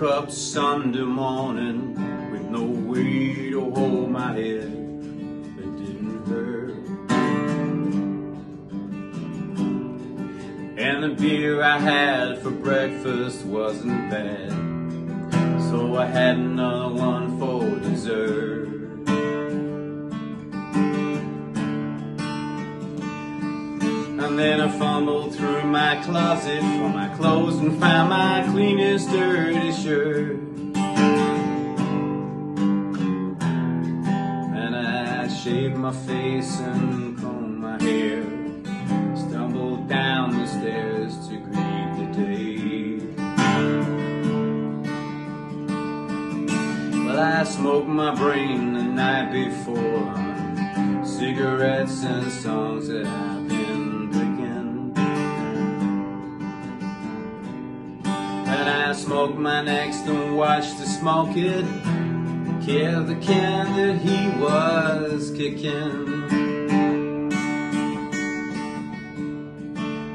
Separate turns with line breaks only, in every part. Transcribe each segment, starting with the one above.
woke up Sunday morning with no way to hold my head that didn't hurt. And the beer I had for breakfast wasn't bad, so I had another one for dessert. And then I fumbled through my closet for my clothes and found my cleanest dirty shirt. And I shaved my face and combed my hair. Stumbled down the stairs to greet the day. Well, I smoked my brain the night before cigarettes and songs that I've I smoked my next and watched the small kid kill the can that he was kicking.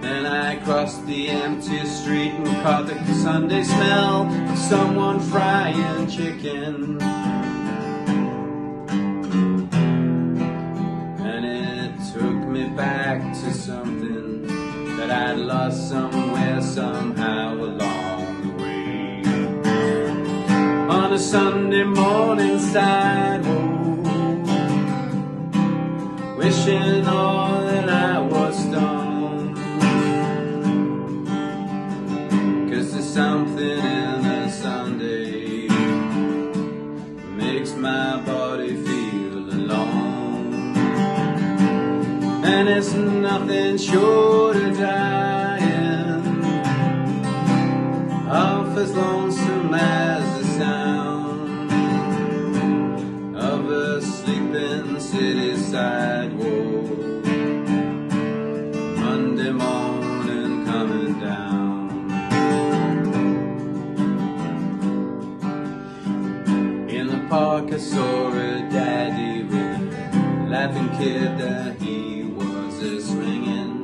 And I crossed the empty street and caught the Sunday smell of someone frying chicken. And it took me back to something that I'd lost somewhere Sunday morning sidewalk, wishing all that I was stoned. Cause there's something in a Sunday makes my body feel alone. And it's nothing short of dying I saw a daddy with a laughing kid that he was a swinging.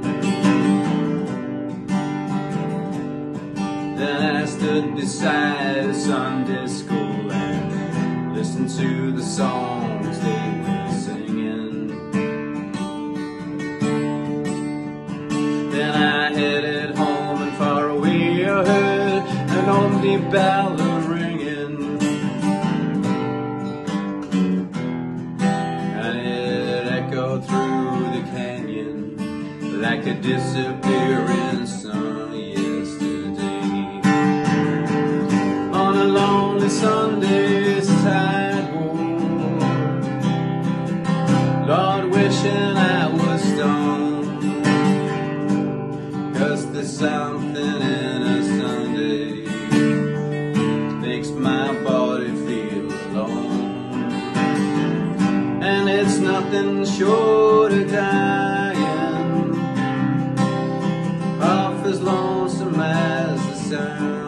Then I stood beside a Sunday school and listened to the songs they were singing. Then I headed home and far away I heard an omni bell like a disappearing sun yesterday. On a lonely Sunday sidewalk, Lord, wishing I was stoned. Cause there's something in a Sunday makes my body feel alone. And it's nothing short of dying as